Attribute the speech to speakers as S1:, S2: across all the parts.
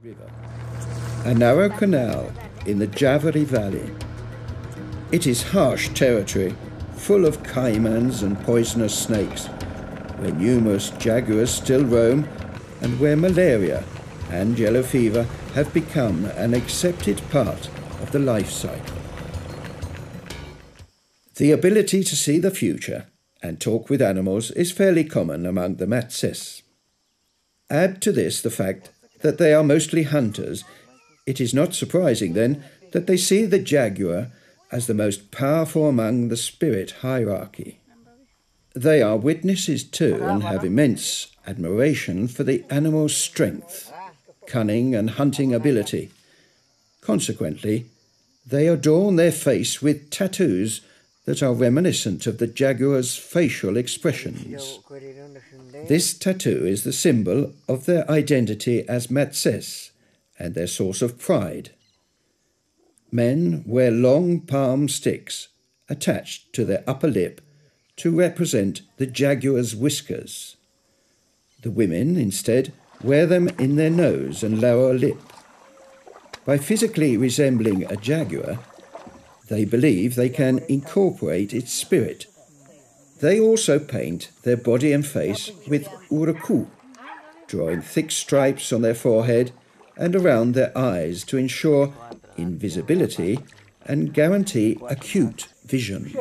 S1: River, a narrow canal in the Javari Valley. It is harsh territory, full of caimans and poisonous snakes, where numerous jaguars still roam and where malaria and yellow fever have become an accepted part of the life cycle. The ability to see the future and talk with animals is fairly common among the Matses. Add to this the fact that they are mostly hunters, it is not surprising then that they see the jaguar as the most powerful among the spirit hierarchy. They are witnesses too and have immense admiration for the animal's strength, cunning, and hunting ability. Consequently, they adorn their face with tattoos that are reminiscent of the jaguar's facial expressions. This tattoo is the symbol of their identity as Matses and their source of pride. Men wear long palm sticks attached to their upper lip to represent the jaguar's whiskers. The women, instead, wear them in their nose and lower lip. By physically resembling a jaguar, they believe they can incorporate its spirit. They also paint their body and face with uruku, drawing thick stripes on their forehead and around their eyes to ensure invisibility and guarantee acute vision.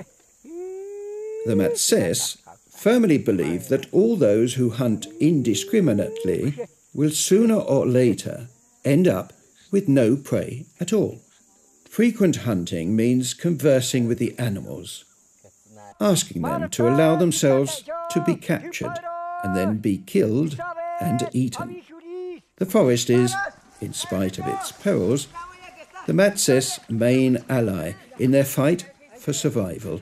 S1: The Matses firmly believe that all those who hunt indiscriminately will sooner or later end up with no prey at all. Frequent hunting means conversing with the animals, asking them to allow themselves to be captured and then be killed and eaten. The forest is, in spite of its perils, the Matses' main ally in their fight for survival.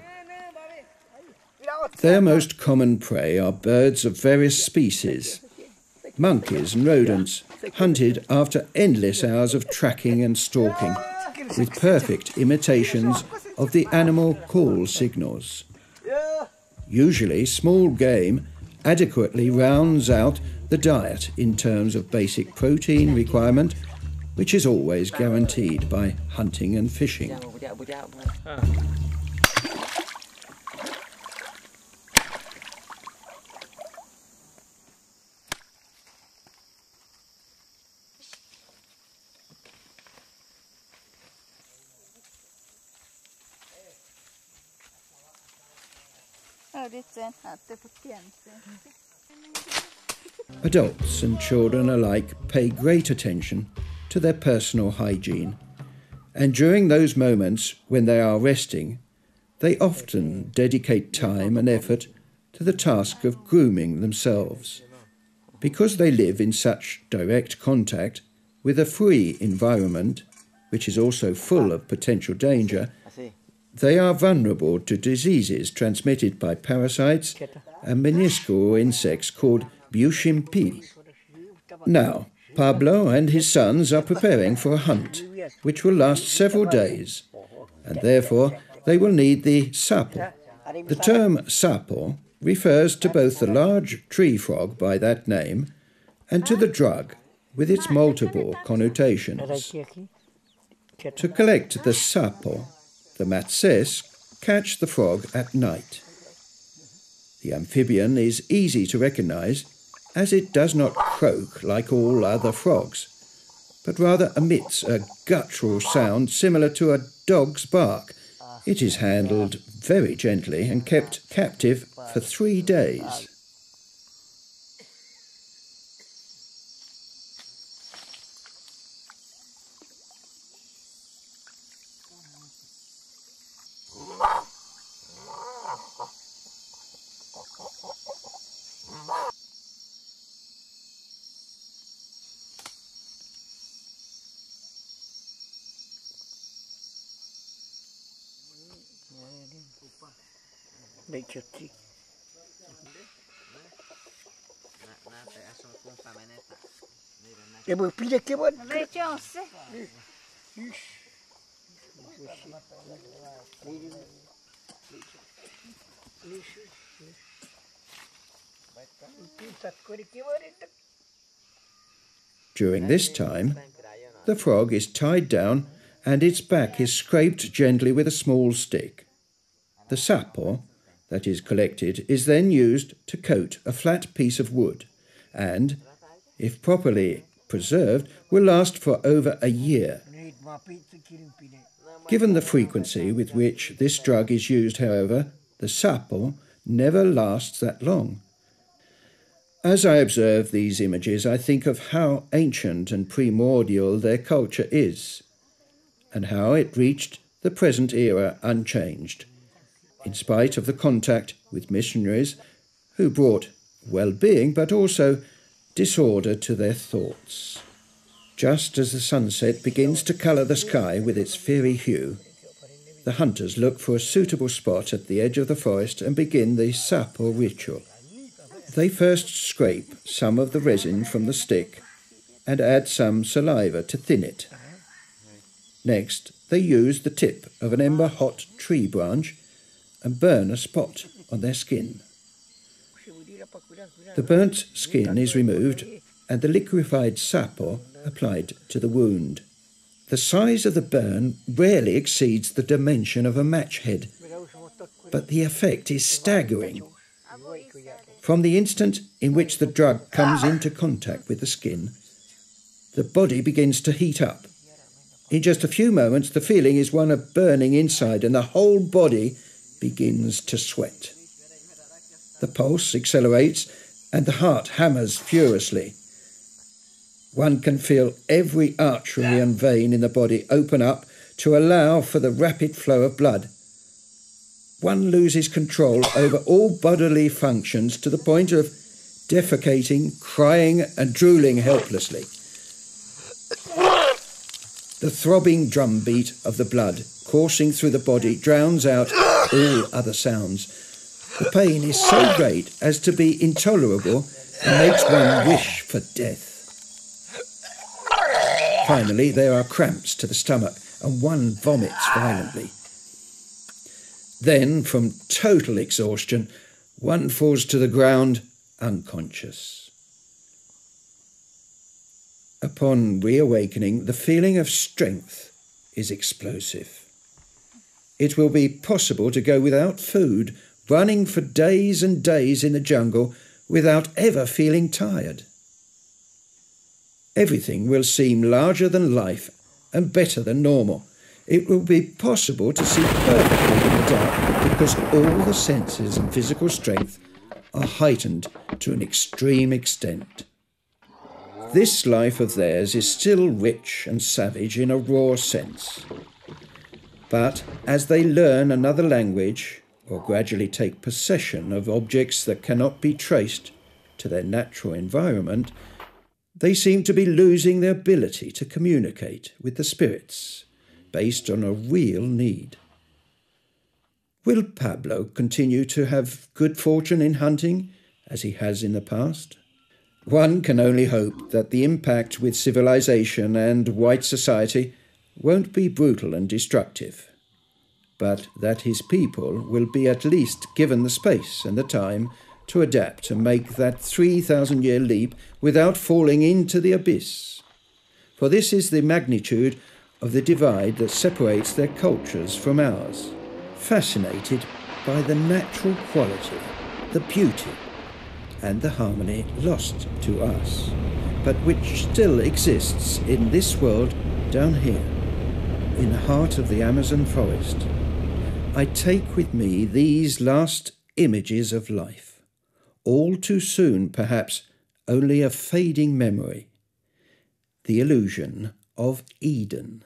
S1: Their most common prey are birds of various species, monkeys and rodents, hunted after endless hours of tracking and stalking, with perfect imitations of the animal call signals. Usually, small game adequately rounds out the diet in terms of basic protein requirement which is always guaranteed by hunting and fishing. Adults and children alike pay great attention to their personal hygiene. And during those moments when they are resting, they often dedicate time and effort to the task of grooming themselves. Because they live in such direct contact with a free environment, which is also full of potential danger, they are vulnerable to diseases transmitted by parasites and minuscule insects called Bushimpi. Now, Pablo and his sons are preparing for a hunt, which will last several days, and therefore they will need the sapo. The term sapo refers to both the large tree frog by that name and to the drug with its multiple connotations. To collect the sapo, the Matses catch the frog at night. The amphibian is easy to recognize as it does not croak like all other frogs, but rather emits a guttural sound similar to a dog's bark. It is handled very gently and kept captive for three days.
S2: Lechotti. Ya bu pide ke bon.
S3: Lechosse.
S2: Itu sat kori ke bon itu.
S1: During this time, the frog is tied down and its back is scraped gently with a small stick. The sapo that is collected is then used to coat a flat piece of wood and, if properly preserved, will last for over a year. Given the frequency with which this drug is used, however, the sapo never lasts that long. As I observe these images, I think of how ancient and primordial their culture is, and how it reached the present era unchanged, in spite of the contact with missionaries who brought well being but also disorder to their thoughts. Just as the sunset begins to colour the sky with its fiery hue, the hunters look for a suitable spot at the edge of the forest and begin the sapo ritual. They first scrape some of the resin from the stick and add some saliva to thin it. Next, they use the tip of an ember hot tree branch and burn a spot on their skin. The burnt skin is removed and the liquefied sapo applied to the wound. The size of the burn rarely exceeds the dimension of a match head, but the effect is staggering. From the instant in which the drug comes into contact with the skin, the body begins to heat up. In just a few moments, the feeling is one of burning inside, and the whole body begins to sweat. The pulse accelerates, and the heart hammers furiously. One can feel every artery and vein in the body open up to allow for the rapid flow of blood. One loses control over all bodily functions to the point of defecating, crying, and drooling helplessly. The throbbing drumbeat of the blood coursing through the body drowns out all other sounds. The pain is so great as to be intolerable and makes one wish for death. Finally, there are cramps to the stomach, and one vomits violently. Then, from total exhaustion, one falls to the ground unconscious. Upon reawakening, the feeling of strength is explosive. It will be possible to go without food, running for days and days in the jungle without ever feeling tired everything will seem larger than life and better than normal. It will be possible to see perfectly in the dark because all the senses and physical strength are heightened to an extreme extent. This life of theirs is still rich and savage in a raw sense. But as they learn another language, or gradually take possession of objects that cannot be traced to their natural environment, they seem to be losing their ability to communicate with the spirits based on a real need. Will Pablo continue to have good fortune in hunting as he has in the past? One can only hope that the impact with civilization and white society won't be brutal and destructive, but that his people will be at least given the space and the time to adapt and make that 3,000 year leap without falling into the abyss. For this is the magnitude of the divide that separates their cultures from ours, fascinated by the natural quality, the beauty, and the harmony lost to us, but which still exists in this world down here, in the heart of the Amazon forest. I take with me these last images of life all too soon, perhaps only a fading memory, the illusion of Eden.